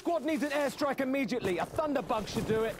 Squad needs an airstrike immediately. A Thunderbug should do it.